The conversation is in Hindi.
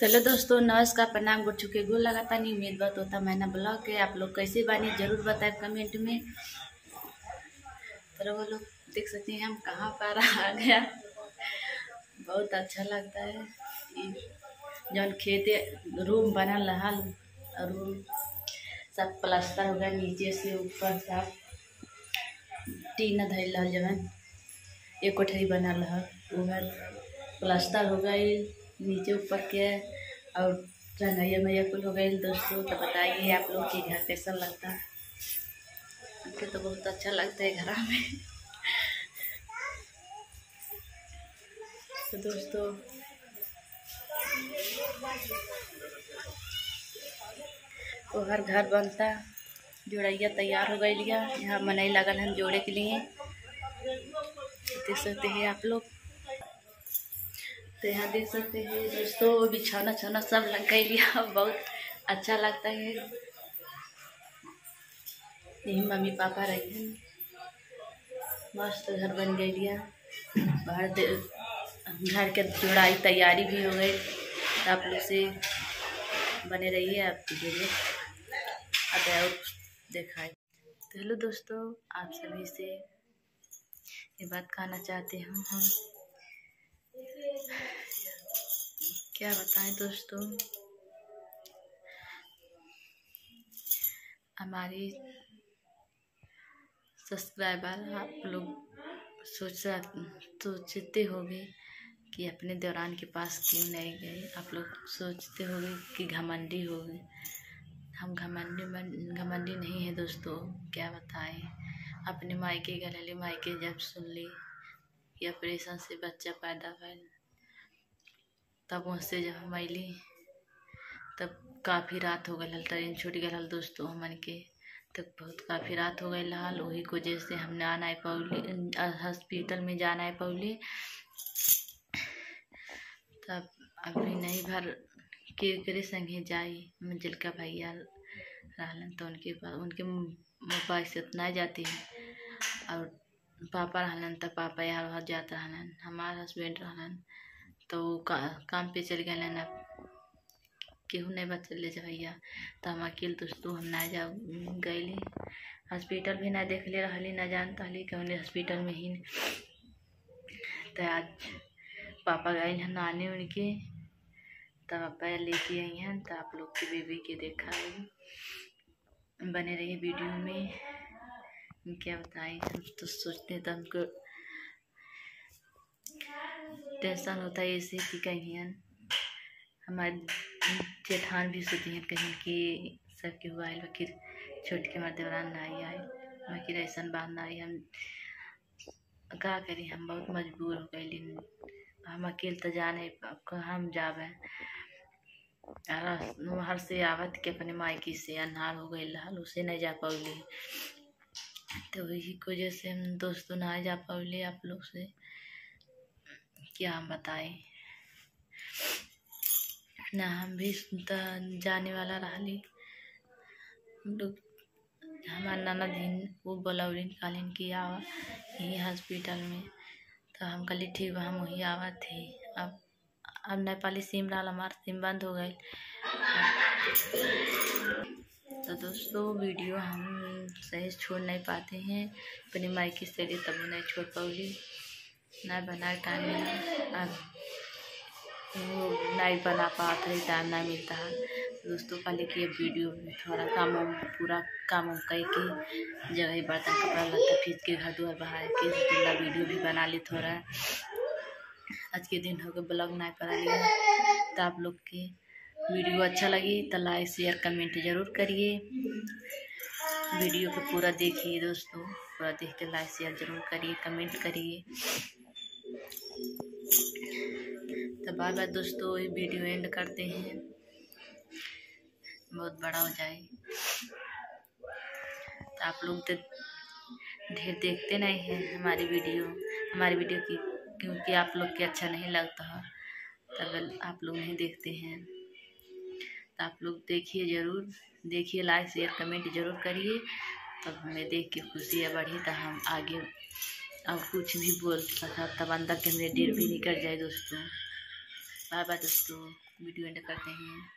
चलो दोस्तों, नमस्कार, प्रणाम, गुड चुके गोल लगाता नहीं उम्मीद बात होता मैंने ब्लॉग है आप लोग कैसे बानी, ज़रूर बताए कमेंट में। तो वो लोग देख सकते हैं हम कहाँ पर आ गया। बहुत अच्छा लगता है। जौन खेते रूम बनल रहा रूम सब प्लास्टर हो गया, नीचे से ऊपर सब। टीन धैल रहा जवन, एक कोठरी बनल रहा वह प्लास्टर हो गई नीचे ऊपर के और रंगैया मैया कुल हो गई दोस्तों तो बताइए आप लोग के घर कैसा लगता है? हमके तो बहुत अच्छा लगता है घर में तो दोस्तों तो हर घर बनता, जोड़ैया तैयार हो गई लिया। यहाँ मनई लगल हम जोड़े के लिए। देख सकते हैं आप लोग। तो यहाँ देख सकते हैं। दोस्तों बिछौना छौना सब लग गई लिया बहुत अच्छा लगता है। यही मम्मी पापा रही हैं मस्त घर बन गई लिया। बाहर घर के जुड़ाई तैयारी भी हो गई। आप लोग से बने रहिए आपके लिए। अब दिखाए। तो हेलो दोस्तों, आप सभी से ये बात कहना चाहते हैं। हम क्या बताएँ दोस्तों? हमारी सब्सक्राइबर आप लोग सोच सोचते होंगे कि अपने दौरान के पास क्यों नहीं गए। आप लोग सोचते होंगे कि घमंडी हो गए। हम घमंडी घमंडी नहीं है दोस्तों, क्या बताएँ? अपने मायके गले मायके जब सुन ली कि ऑपरेशन से बच्चा पैदा भैल तब वहाँ से जब हम अली तब काफ़ी रात हो गई ट्रेन छूट गल दोस्तों हमन के। तब बहुत काफ़ी रात हो गई हाल वही को जैसे हम ना आना पौली हॉस्पिटल में जाना है पौली तब अभी नहीं भर के, करे संगे जाई, मंजिल का भैया रहलन तो उनके पास उनके मोबाइल से उतना जाती है। और पापा रहलन, तब पापा यहाँ जाता रहलन, हमार हस्बैंड रहलन। तो का, काम पे चल गए ना केहू नहीं बचल ले भैया। तो हम अकेले दोस्तों हम ना जा गए हॉस्पिटल भी ना देख ले रही ना जानता हली कौन हॉस्पिटल में ही तो आज पापा गए हैं नाने उनके। तब पापा लेके आई हैं तो आप लोग के बेबी के देखा है बने रही वीडियो में। क्या बताएँ हम तो सोचते हैं तो हमको टेंशन होता है ऐसे कि कहीं हमारे जेठान भी सोती हैं कहीं कि सबके हुआ है फिर छोट के हमारे दौरान ना ही आए, बाकी ऐसा बात ना आई हम का करी? हम बहुत मजबूर हो गए हम अकेले तो जा नहीं हम जावे हर से आवत के अपने मायकी से अन्हार हो गई हल उसे नहीं जा पाऊली तो वही की वजह से हम दोस्तों ना जा पाऊली आप लोग से। क्या हम बताएँ? ना, हम भी जाने वाला रही हमारे नाना दिन, वो बोलौलिन कालीन की आवा यही हॉस्पिटल में तो हम कल ठीक हम वही आवा थे। अब अब नेपाली सिम डाल, हमारा सिम बंद हो गई तो दोस्तों, वीडियो हम सही छोड़ नहीं पाते हैं, अपनी मायके से तब नहीं छोड़ पाऊली ना बना टाइम अब वो नहीं बना पाता टाइम ना मिलता। है दोस्तों का लेके वीडियो में थोड़ा काम पूरा काम वाम करके जगह बर्तन कपड़ा लत्ता खींच के घर द्वार बाहर के पूरा वीडियो भी बना ली थोड़ा। आज के दिन हो गए, ब्लॉग नहीं पड़ा लिया। तो आप लोग के वीडियो अच्छा लगी तो लाइक, शेयर, कमेंट ज़रूर करिए। वीडियो को पूरा देखिए दोस्तों, पूरा देख के लाइक, शेयर ज़रूर करिए, कमेंट करिए। तो बाय बाय दोस्तों, ये वीडियो एंड करते हैं। बहुत बड़ा हो जाए। तो आप लोग तो ढेर देखते नहीं हैं हमारी वीडियो। हमारी वीडियो की, क्योंकि आप लोग के अच्छा नहीं लगता। है तब आप लोग नहीं देखते हैं। तो आप लोग देखिए ज़रूर। देखिए लाइक शेयर कमेंट ज़रूर करिए। तब हमें देख के खुशी है बढ़ी तो हम आगे अब कुछ भी बोल सका तब अंदर के मेरे डेर भी निकल जाए दोस्तों। बाय बाय दोस्तों वीडियो एंड करते हैं।